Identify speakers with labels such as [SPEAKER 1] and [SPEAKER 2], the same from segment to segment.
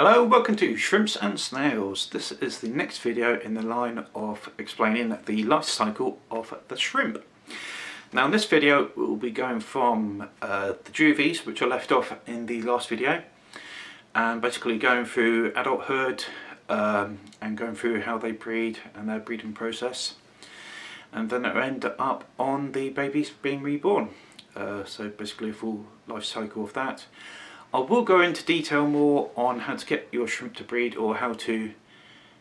[SPEAKER 1] Hello, welcome to Shrimps and Snails. This is the next video in the line of explaining the life cycle of the shrimp. Now in this video we'll be going from uh, the juvies which I left off in the last video and basically going through adulthood um, and going through how they breed and their breeding process and then it'll end up on the babies being reborn. Uh, so basically a full life cycle of that. I will go into detail more on how to get your shrimp to breed or how to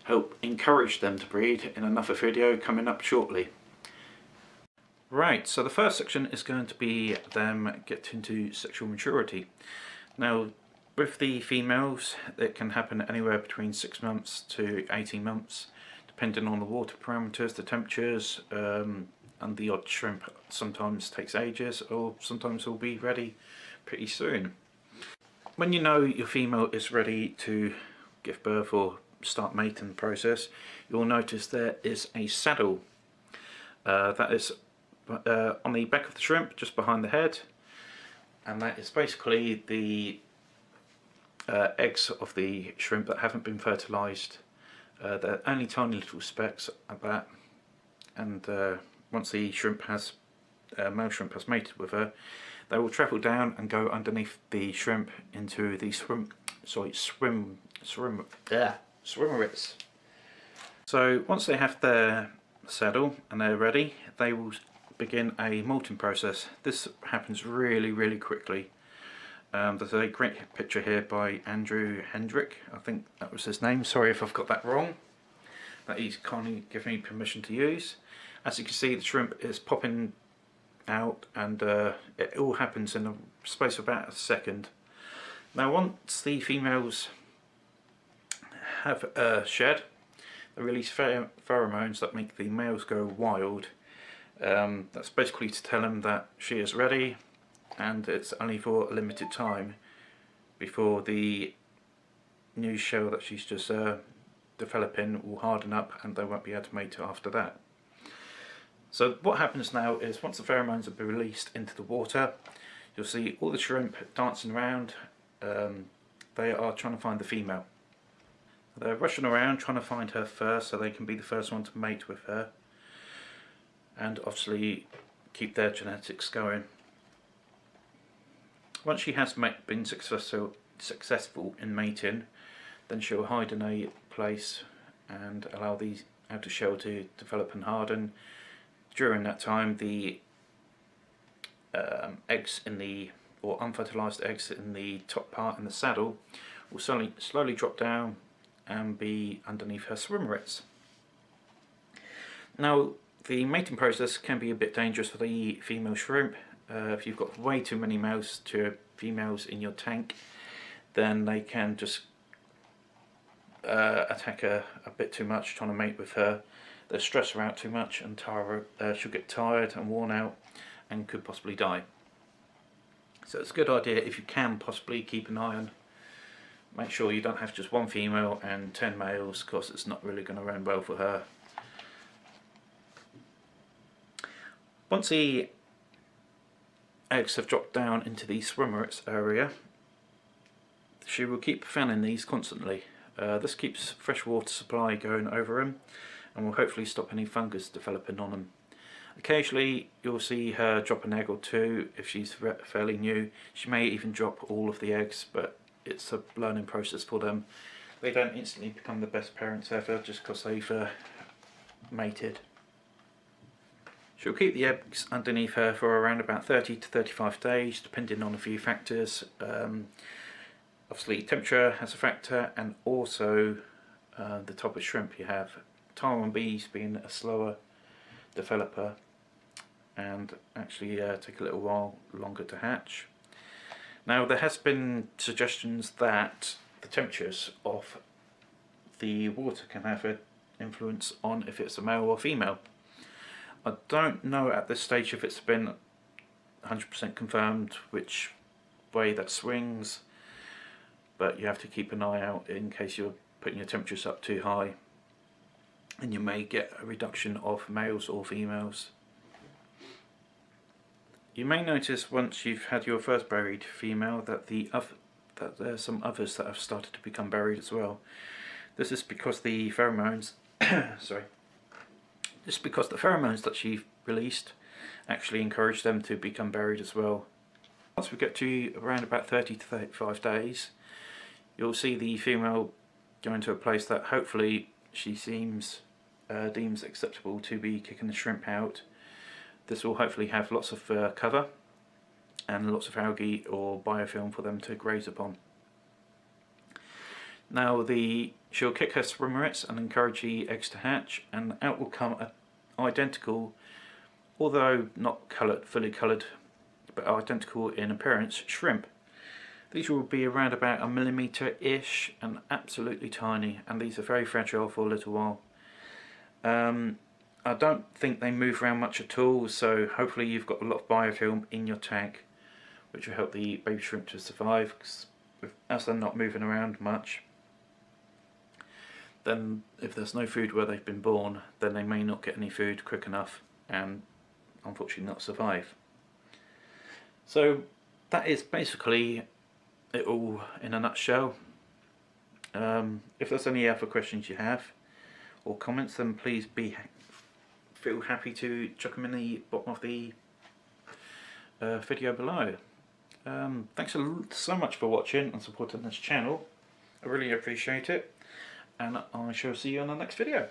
[SPEAKER 1] help encourage them to breed in another video coming up shortly. Right, so the first section is going to be them getting to sexual maturity. Now, with the females, it can happen anywhere between 6 months to 18 months, depending on the water parameters, the temperatures, um, and the odd shrimp sometimes takes ages, or sometimes will be ready pretty soon. When you know your female is ready to give birth or start mating process, you'll notice there is a saddle. Uh, that is uh, on the back of the shrimp, just behind the head, and that is basically the uh, eggs of the shrimp that haven't been fertilised. Uh, they're only tiny little specks at that, and uh, once the shrimp has, uh, male shrimp has mated with her, they will travel down and go underneath the shrimp into the swim, sorry, swim, swim, yeah, swimmerets. So once they have their saddle and they're ready, they will begin a molting process. This happens really, really quickly. Um, there's a great picture here by Andrew Hendrick, I think that was his name, sorry if I've got that wrong, that he's kindly given me permission to use. As you can see the shrimp is popping out and uh, it all happens in a space of about a second. Now once the females have uh, shed, they release pheromones that make the males go wild. Um, that's basically to tell them that she is ready and it's only for a limited time before the new shell that she's just uh, developing will harden up and they won't be able to mate after that. So what happens now is once the pheromones have been released into the water, you'll see all the shrimp dancing around. Um, they are trying to find the female. They're rushing around trying to find her first so they can be the first one to mate with her. And obviously keep their genetics going. Once she has been successful, successful in mating, then she'll hide in a place and allow the outer shell to develop and harden during that time the um, eggs in the or unfertilized eggs in the top part in the saddle will slowly, slowly drop down and be underneath her swimmerets. Now the mating process can be a bit dangerous for the female shrimp. Uh, if you've got way too many males to females in your tank then they can just uh, attack her a bit too much trying to mate with her they stress her out too much and tire uh, she'll get tired and worn out and could possibly die. So it's a good idea if you can possibly keep an eye on make sure you don't have just one female and 10 males because it's not really going to run well for her. Once the eggs have dropped down into the swimmerets area she will keep fanning these constantly. Uh, this keeps fresh water supply going over them and will hopefully stop any fungus developing on them. Occasionally you'll see her drop an egg or two if she's fairly new. She may even drop all of the eggs but it's a learning process for them. They don't instantly become the best parents ever just because they've uh, mated. She'll keep the eggs underneath her for around about 30 to 35 days depending on a few factors. Um, obviously temperature has a factor and also uh, the type of shrimp you have Taiwan bees being a slower developer and actually uh, take a little while longer to hatch. Now there has been suggestions that the temperatures of the water can have an influence on if it's a male or female. I don't know at this stage if it's been 100% confirmed which way that swings but you have to keep an eye out in case you're putting your temperatures up too high and you may get a reduction of males or females. You may notice once you've had your first berried female that the that there's some others that have started to become berried as well. This is because the pheromones, sorry, this is because the pheromones that she released actually encouraged them to become berried as well. Once we get to around about 30 to 35 days, you'll see the female go into a place that hopefully she seems uh, deems acceptable to be kicking the shrimp out. This will hopefully have lots of uh, cover and lots of algae or biofilm for them to graze upon. Now the she'll kick her swimmerets and encourage the eggs to hatch and out will come identical, although not coloured, fully coloured, but identical in appearance, shrimp. These will be around about a millimetre-ish and absolutely tiny and these are very fragile for a little while. Um, I don't think they move around much at all so hopefully you've got a lot of biofilm in your tank which will help the baby shrimp to survive as they're not moving around much then if there's no food where they've been born then they may not get any food quick enough and unfortunately not survive. So that is basically it all in a nutshell. Um, if there's any other questions you have or comments then please be feel happy to chuck them in the bottom of the uh, video below. Um, thanks so much for watching and supporting this channel. I really appreciate it and I shall see you on the next video.